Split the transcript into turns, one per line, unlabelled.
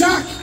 Jack.